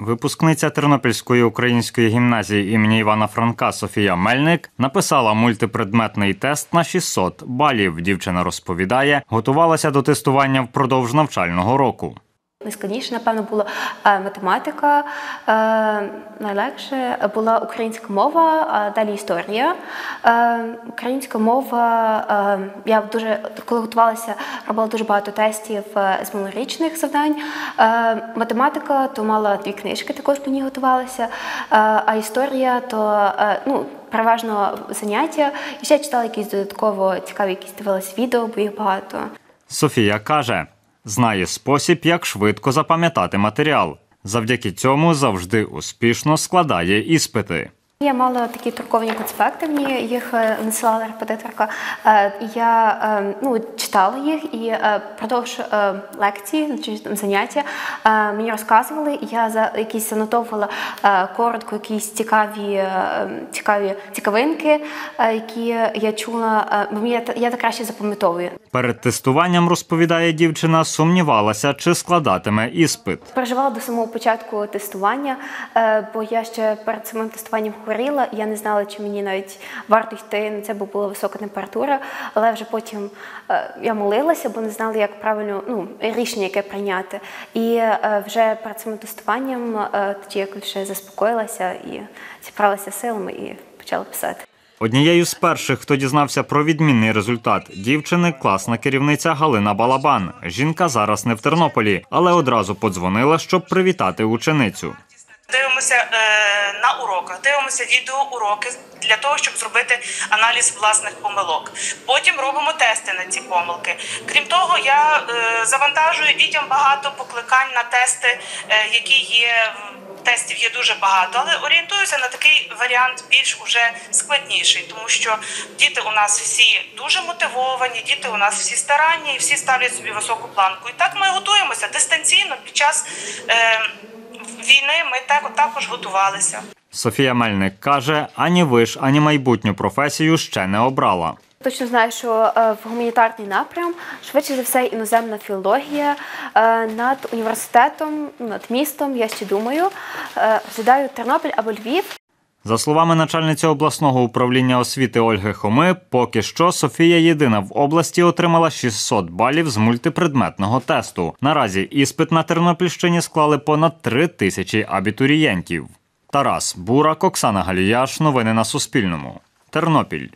Випускниця Тернопільської української гімназії імені Івана Франка Софія Мельник написала мультипредметний тест на 600 балів. Дівчина розповідає, готувалася до тестування впродовж навчального року. Найскладніше, напевно, була е, математика, е, найлегше була українська мова, а далі історія. Е, Українська мова, я дуже коли готувалася, робила дуже багато тестів з минулорічних завдань. Математика, то мала дві книжки, також по ній готувалася. А історія, то ну. Переважно заняття. І ще читала якісь додатково цікаві, якісь дивилась відео, бо їх багато. Софія каже, знає спосіб, як швидко запам'ятати матеріал. Завдяки цьому завжди успішно складає іспити. Я мала такі друковані конспекти, мені їх е, надсилала репетиторка. Е, Я е, ну, читала їх і продовж лекції чи заняття мені розказували, і я за якісь занотовувала коротко якісь цікаві, цікаві цікавинки, які я чула, бо мені я так краще запам'ятовую. Перед тестуванням, розповідає дівчина, сумнівалася, чи складатиме іспит. Переживала до самого початку тестування, бо я ще перед самим тестуванням хворіла, я не знала, чи мені навіть варто йти на це, бо була висока температура. Але вже потім е, я молилася, бо не знала, як правильно ну, рішення, яке прийняти. І е, вже перед самим тестуванням е, тоді якось вже заспокоїлася і зібралася силами і почала писати. Однією з перших, хто дізнався про відмінний результат дівчини, класна керівниця Галина Балабан. Жінка зараз не в Тернополі, але одразу подзвонила, щоб привітати ученицю. Дивимося е, на уроках, дивимося відеоуроки для того, щоб зробити аналіз власних помилок. Потім робимо тести на ці помилки. Крім того, я е, завантажую дітям багато покликань на тести, е, які є. Тестів є дуже багато, але орієнтуюся на такий варіант більш уже складніший, тому що діти у нас всі дуже мотивовані, діти у нас всі старанні і всі ставлять собі високу планку. І так ми готуємося дистанційно під час війни. Ми так також готувалися. Софія Мельник каже: ані виш, ані майбутню професію ще не обрала. Точно знаю, що е, в гуманітарний напрям швидше за все іноземна філологія Е, над університетом, над містом. Я ще думаю, Е, розглядаю Тернопіль або Львів. За словами начальниці обласного управління освіти Ольги Хоми, поки що Софія єдина в області отримала 600 балів з мультипредметного тесту. Наразі іспит на Тернопільщині склали понад 3 тисячі абітурієнтів. Тарас Бурак, Оксана Галіяш. Новини на Суспільному. Тернопіль